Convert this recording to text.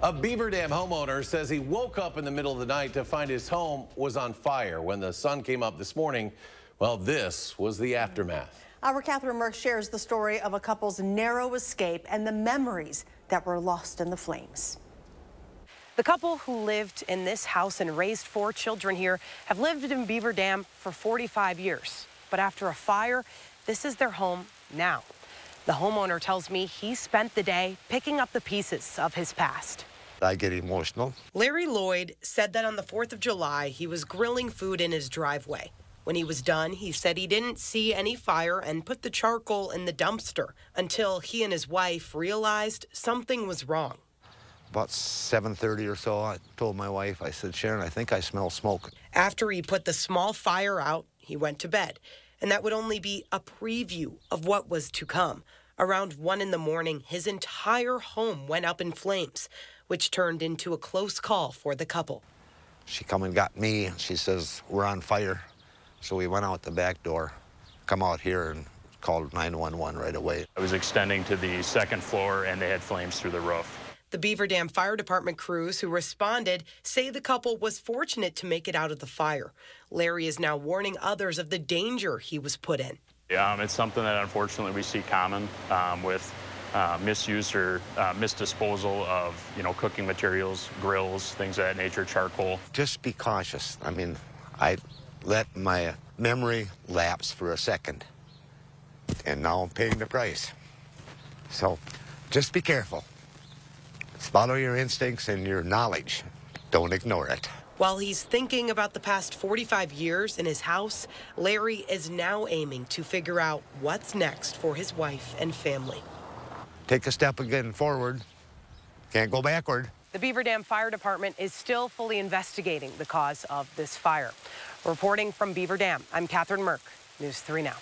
A Beaver Dam homeowner says he woke up in the middle of the night to find his home was on fire. When the sun came up this morning, well, this was the aftermath. Our Catherine Merck shares the story of a couple's narrow escape and the memories that were lost in the flames. The couple who lived in this house and raised four children here have lived in Beaver Dam for 45 years. But after a fire, this is their home now. The homeowner tells me he spent the day picking up the pieces of his past. I get emotional. Larry Lloyd said that on the 4th of July, he was grilling food in his driveway. When he was done, he said he didn't see any fire and put the charcoal in the dumpster until he and his wife realized something was wrong. About 7.30 or so, I told my wife, I said, Sharon, I think I smell smoke. After he put the small fire out, he went to bed. And that would only be a preview of what was to come. Around 1 in the morning, his entire home went up in flames, which turned into a close call for the couple. She come and got me. And she says, we're on fire. So we went out the back door, come out here and called 911 right away. I was extending to the second floor and they had flames through the roof. The Beaver Dam Fire Department crews who responded say the couple was fortunate to make it out of the fire. Larry is now warning others of the danger he was put in. Um, it's something that unfortunately we see common um, with uh, misuse or uh, misdisposal of, you know, cooking materials, grills, things of that nature, charcoal. Just be cautious. I mean, I let my memory lapse for a second, and now I'm paying the price. So just be careful. Follow your instincts and your knowledge. Don't ignore it. While he's thinking about the past 45 years in his house, Larry is now aiming to figure out what's next for his wife and family. Take a step again forward. Can't go backward. The Beaver Dam Fire Department is still fully investigating the cause of this fire. Reporting from Beaver Dam, I'm Catherine Merck, News 3 Now.